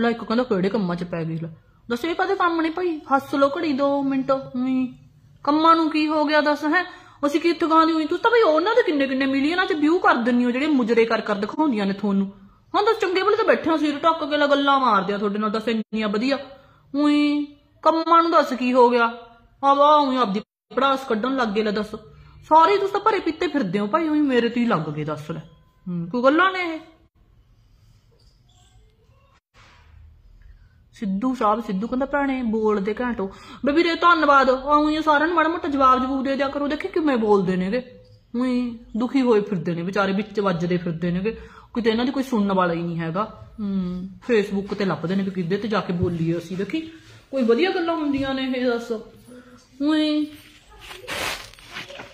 ਲੈ ਇੱਕ ਕਹਿੰਦਾ ਕਿਹੜੇ ਕੰਮਾਂ 'ਚ ਪੈ ਗਈ ਲੈ। ਦੱਸ ਇਹ ਕਦੇ ਕੰਮ ਨਹੀਂ ਭਾਈ? ਹੱਸ ਲੋ ਘੜੀ 2 ਮਿੰਟ। ਉਈਂ। ਕੰਮਾਂ ਨੂੰ ਕੀ ਹੋ ਗਿਆ ਦੱਸ, ਹੈ? ਅਸੀਂ ਕਿੱਥੇ ਗਾਂ ਦੀ ਹੋਈ? ਤੂੰ ਤਾਂ ਬਈ ਉਹਨਾਂ ਦੇ ਕਿੰਨੇ ਕਿੰਨੇ ਮਿਲੀਅਨਾਂ 'ਚ ਵਿਊ ਕਰ ਦਿੰਨੀ ਹੋ ਜਿਹੜੇ ਮੁਜਰੇ ਕਰ ਕਰ ਦਿਖਾਉਂਦੀਆਂ ਨੇ ਤੁਹਾਨੂੰ। ਹਾਂ ਤਾਂ ਚੰਗੇ ਭਲੇ ਤਾਂ ਬੈਠੇ ਹੋ ਸਿਰ ਟੱਕ ਕੇ ਲੈ ਗੱਲਾਂ ਮਾਰਦੇ ਆ ਤੁਹਾਡੇ ਨਾਲ, ਦੱਸ ਇੰਨੀਆਂ ਵਧੀਆ। ਉਹੀ ਕੰਮਾਂ ਨੂੰ ਦੱਸ ਕੀ ਹੋ ਗਿਆ? ਆ ਵਾ ਉਹੀ ਆਪਦੀ ਪੜਾਸ ਕੱਢਣ ਲੱਗ ਗਏ ਲੈ ਦੱਸ। ਸਾਰੇ ਤੁਸੀਂ ਤਾਂ ਭਰੇ ਪੀਤੇ ਫਿਰਦੇ ਹੋ ਭਾਈ, ਉਹੀ ਮੇਰੇ ਤੇ ਹੀ ਲੱਗ ਗਏ ਦੱਸ ਲੈ। ਕੋਈ ਗੱਲਾਂ ਨੇ ਇਹ? ਸਿੱਧੂ ਸਾਹਿਬ, ਸਿੱਧੂ ਕਹਿੰਦਾ ਭੈਣੇ ਬੋਲਦੇ ਘੈਂਟੋ ਬੇਬੀ ਵੀਰੇ ਧੰਨਵਾਦ ਆਉਂ ਸਾਰਿਆਂ ਨੂੰ, ਮਾੜਾ ਮੋਟਾ ਜਵਾਬ ਜਵਾਬ ਦੇ ਦਿਆ ਕਰੋ। ਦੇਖੀ ਕਿਵੇਂ ਬੋਲਦੇ ਨੇਗੇ। ਉਹੀ ਦੁਖੀ ਹੋਏ ਫਿਰਦੇ ਨੇ ਵਿਚਾਰੇ ਵਿੱਚ ਵੱਜਦੇ ਫਿਰਦੇ ਨੇਗੇ। ਕਿਤੇ ਇਹਨਾਂ ਦੀ ਕੋਈ ਸੁਣਨ ਵਾਲਾ ਹੀ ਨਹੀਂ ਹੈਗਾ। ਹੂੰ ਫੇਸਬੁੱਕ ਤੇ ਲੱਭਦੇ ਨੇ ਕਿ ਕਿੱਦੇ ਤੇ ਜਾ ਕੇ ਬੋਲੀਏ ਅਸੀਂ। ਦੇਖੀ, ਕੋਈ ਵਧੀਆ ਗੱਲਾਂ ਹੁੰਦੀਆਂ ਨੇ ਇਹ ਦੱਸ। ਉਹੀ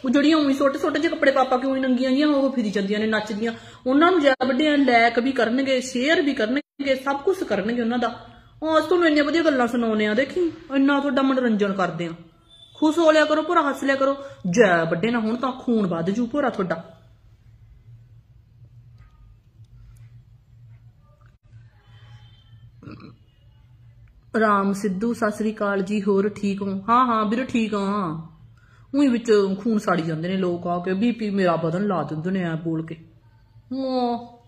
ਉਹ ਜਿਹੜੀਆਂ ਉਹੀ ਛੋਟੇ ਛੋਟੇ ਜਿਹੇ ਕੱਪੜੇ ਪਾਪਾ ਕਿਉਂ ਨੰਗੀਆਂ ਜੀਆਂ, ਉਹ ਫਿਰੀ ਜਾਂਦੀਆਂ ਨੇ, ਨੱਚਦੀਆਂ। ਉਹਨਾਂ ਨੂੰ ਜ਼ਿਆਦਾ ਵੱਡੇ ਲਾਇਕ ਵੀ ਕਰਨਗੇ ਸ਼ੇਅਰ ਵੀ ਕਰਨਗੇ, ਸਭ ਕੁਝ ਕਰਨਗੇ ਉਹਨਾਂ ਦਾ। ਉਹ ਅੱਜ ਤੁਹਾਨੂੰ ਇੰਨੀਆਂ ਵਧੀਆ ਗੱਲਾਂ ਸੁਣਾਉਨੇ ਆ ਦੇਖੀ, ਇੰਨਾ ਤੁਹਾਡਾ ਮਨੋਰੰਜਨ ਕਰਦੇ ਆ ਖੁਸ਼ ਹੋ ਲਿਆ ਕਰੋ, ਭੋਰਾ ਹੱਸ ਲਿਆ ਕਰੋ। ਜੈ ਵੱਡੇ ਨਾ ਹੁਣ ਤਾਂ ਖੂਨ ਵੱਧ ਜੂ, ਭੋਰਾ ਤੁਹਾਡਾ। ਰਾਮ ਸਿੱਧੂ, ਸਤਿ ਸ੍ਰੀ ਅਕਾਲ ਜੀ, ਹੋਰ ਠੀਕ ਹੋ? ਹਾਂ ਹਾਂ, ਵੀਰ ਠੀਕ ਹਾਂ ਉਹੀ ਵਿੱਚ ਖੂਨ ਸਾੜੀ ਜਾਂਦੇ ਨੇ ਲੋਕ ਆ ਕੇ, ਬੀਪੀ ਮੇਰਾ ਵਧਣ ਲਾ ਦਿੰਦੇ ਨੇ ਆ ਬੋਲ ਕੇ। ਹਾਂ।